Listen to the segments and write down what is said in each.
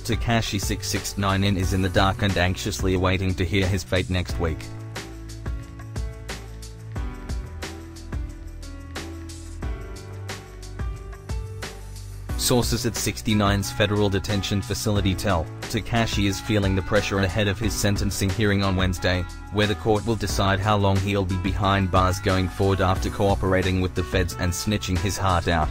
Tekashi 6ix9ine is in the dark and anxiously awaiting to hear his fate next week. Sources at 69's federal detention facility tell, Tekashi is feeling the pressure ahead of his sentencing hearing on Wednesday, where the court will decide how long he'll be behind bars going forward after cooperating with the feds and snitching his heart out.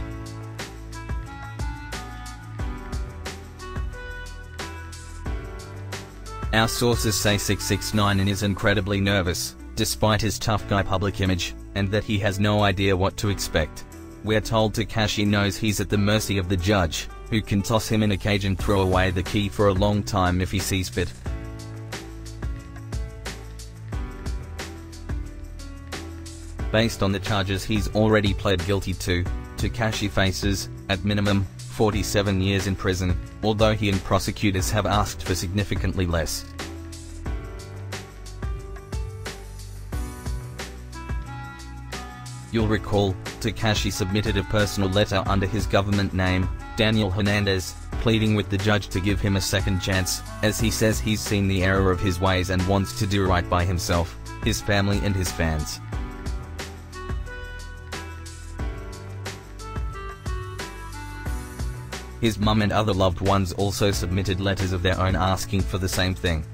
Our sources say 6ix9ine is incredibly nervous, despite his tough guy public image, and that he has no idea what to expect. We're told Tekashi knows he's at the mercy of the judge, who can toss him in a cage and throw away the key for a long time if he sees fit. Based on the charges he's already pled guilty to, Tekashi faces, at minimum, 47 years in prison, although he and prosecutors have asked for significantly less. You'll recall, Tekashi submitted a personal letter under his government name, Daniel Hernandez, pleading with the judge to give him a second chance, as he says he's seen the error of his ways and wants to do right by himself, his family and his fans. His mum and other loved ones also submitted letters of their own asking for the same thing.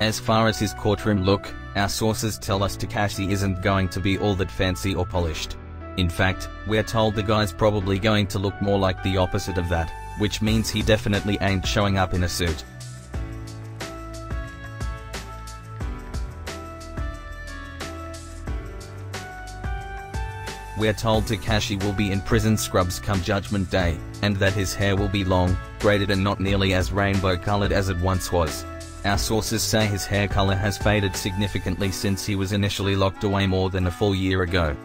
As far as his courtroom look, our sources tell us Tekashi isn't going to be all that fancy or polished. In fact, we're told the guy's probably going to look more like the opposite of that, which means he definitely ain't showing up in a suit. We're told Tekashi will be in prison scrubs come judgment day, and that his hair will be long, braided and not nearly as rainbow colored as it once was. Our sources say his hair color has faded significantly since he was initially locked away more than a full year ago.